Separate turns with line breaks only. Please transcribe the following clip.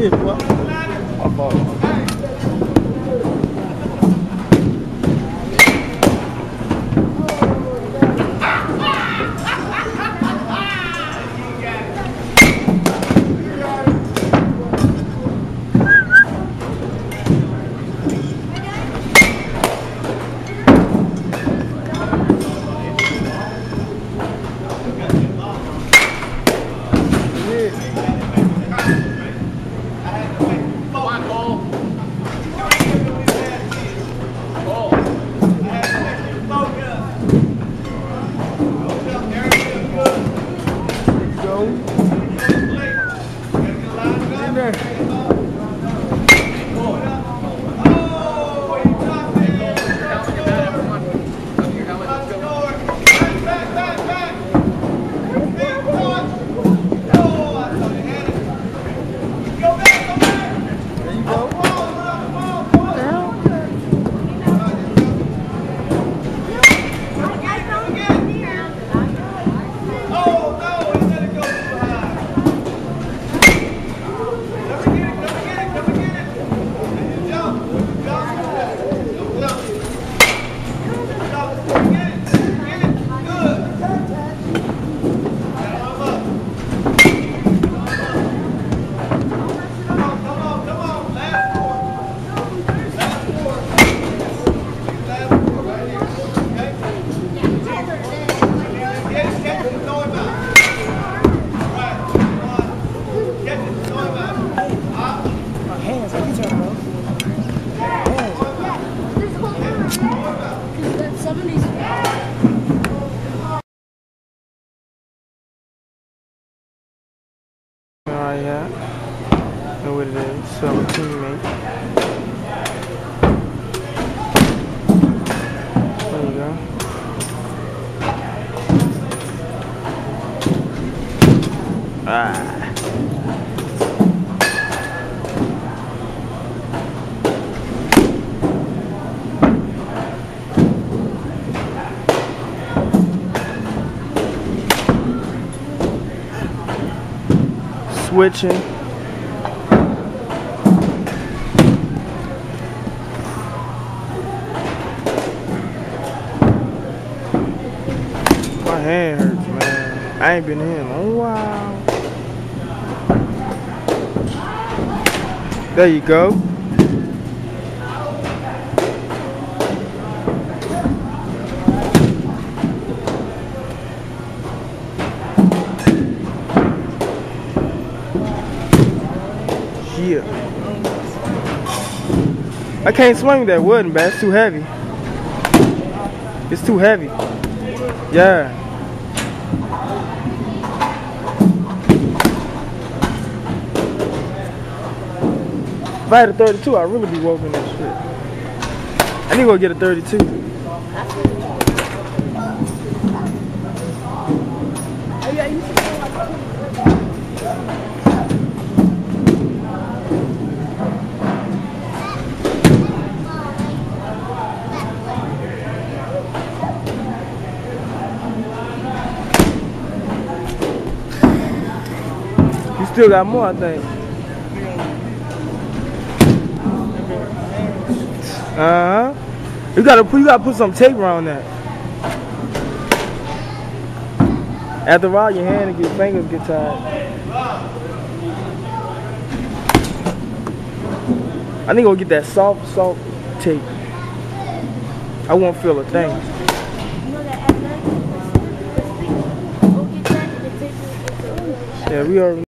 Hey, quoi? What it is. So I'm a teammate. There you go. Ah. Switching. Hand hurts, man. I ain't been in in a while. There you go. Yeah. I can't swing that wooden bat. It's too heavy. It's too heavy. Yeah. If I had a 32, I'd really be whooping that shit. I need to go get a 32. You still got more, I think. Uh huh. You gotta put you gotta put some tape around that. After a while, your hand and your fingers get tired. I need to go get that soft, soft tape. I won't feel a thing.
You know that athletic? Go get that and then take it.
Yeah, we already.